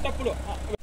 Tak.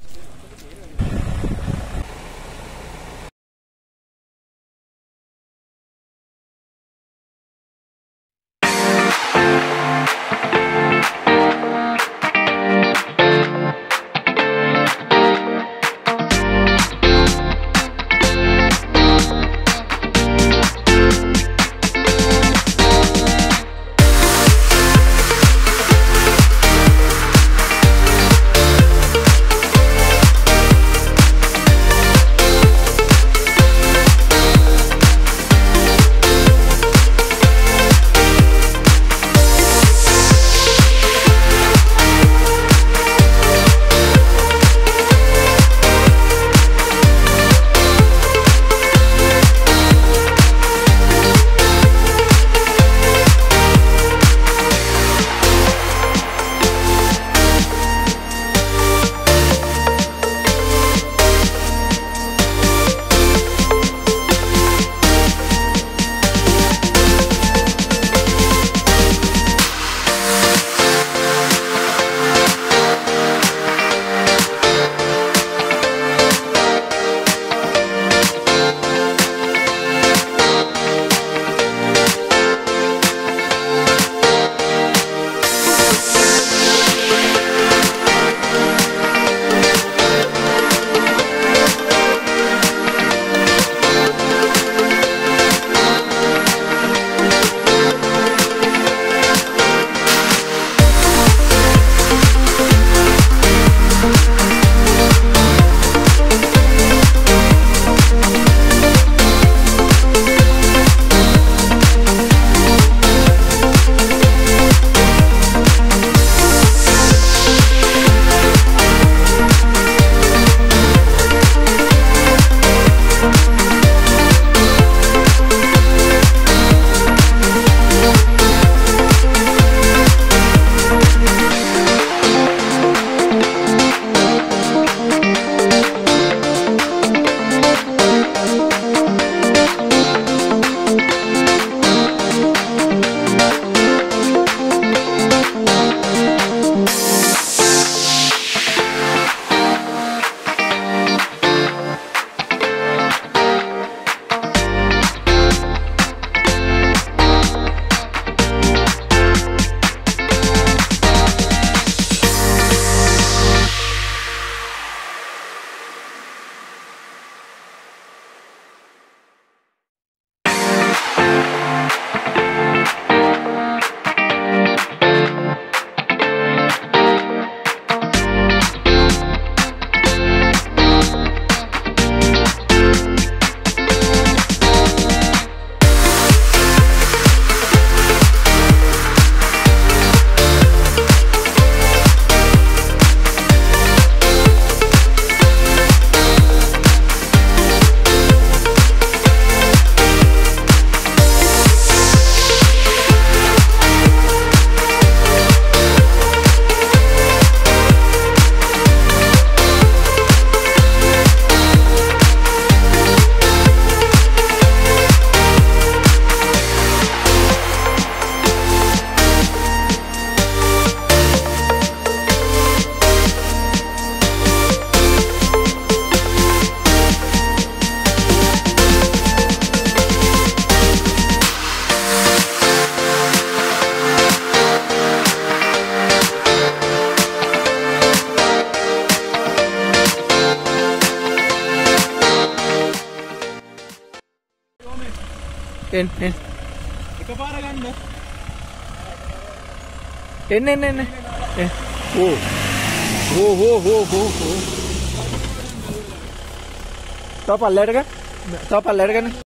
එන්න එන්න. එකපාර ගන්න. එන්න එන්න. එන්න. එ- ඕ ඕ හෝ හෝ හෝ හෝ තව පල්ලයට ගන්න තව පල්ලයට ගන්න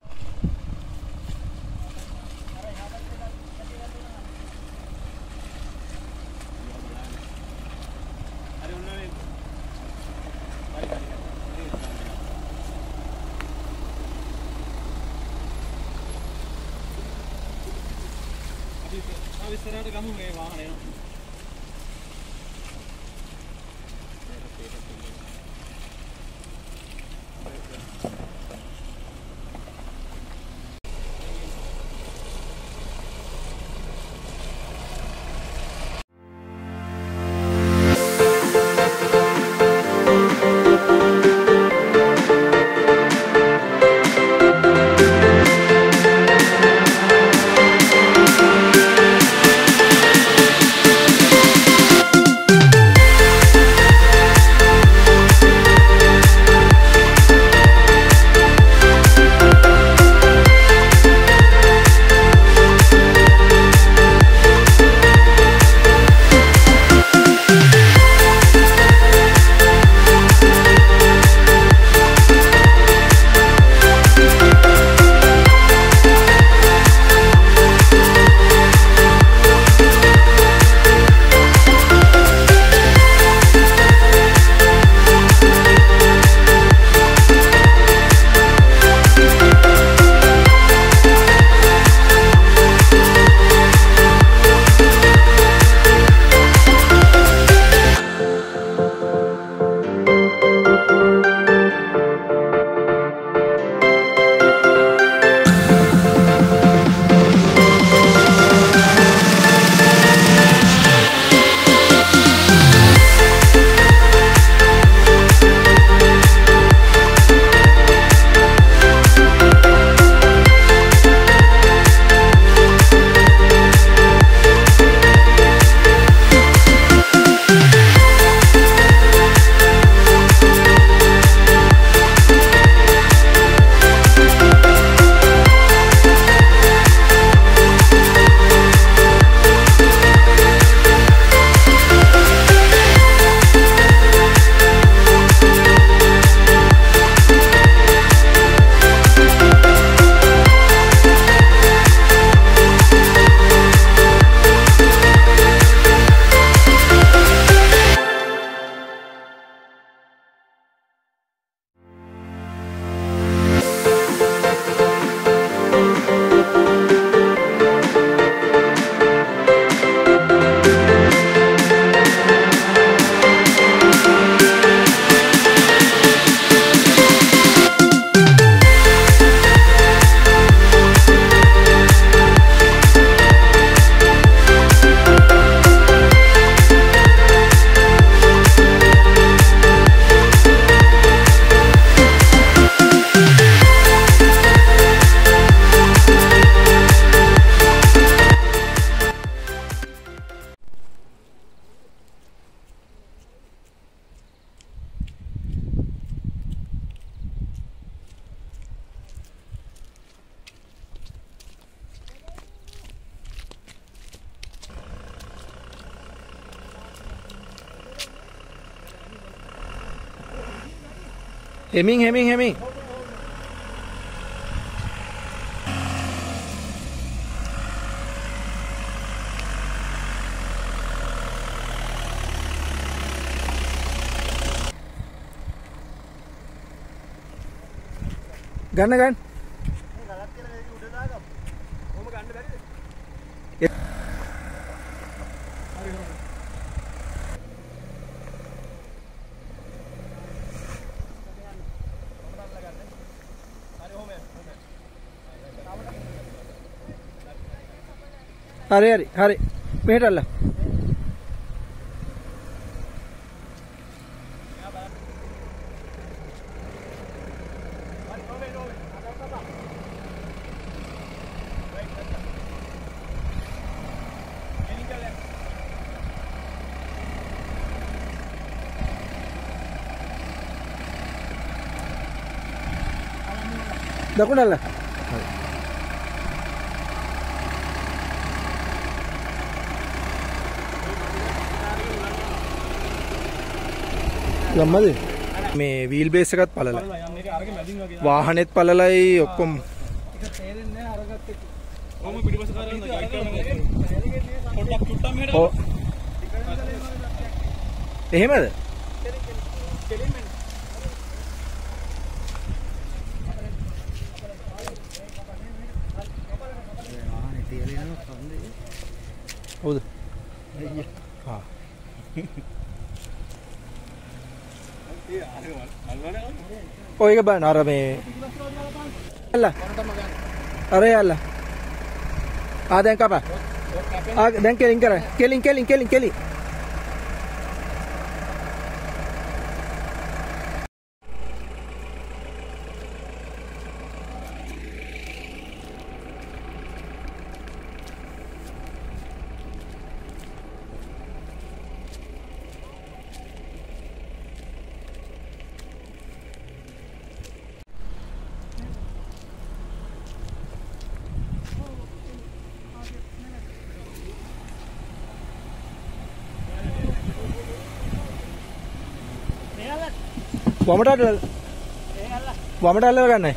हेमिंग हेमिंग हेमिंग गन गन ಹರಿ ಹರಿ ಹರಿ ಮೀಟಲ್ಲ ದಕೊಂಡಲ್ಲ ගම්මද? මේ වීල් බේස් එකත් පලලා යන්න එක අරගෙන මැදින් වගේ වාහනෙත් පලලයි ඔක්කොම ඒක තේරෙන්නේ නැහැ ඔය එක බලන්න. අර මේ අල්ල. අරේ අල්ල. ආ දැන් කපා. ආ දැන් කෙලින් කර. කෙලින් කෙලින් කෙලින් කෙලින්. වමට අල්ල වමට අල්ලව ගන්නයි.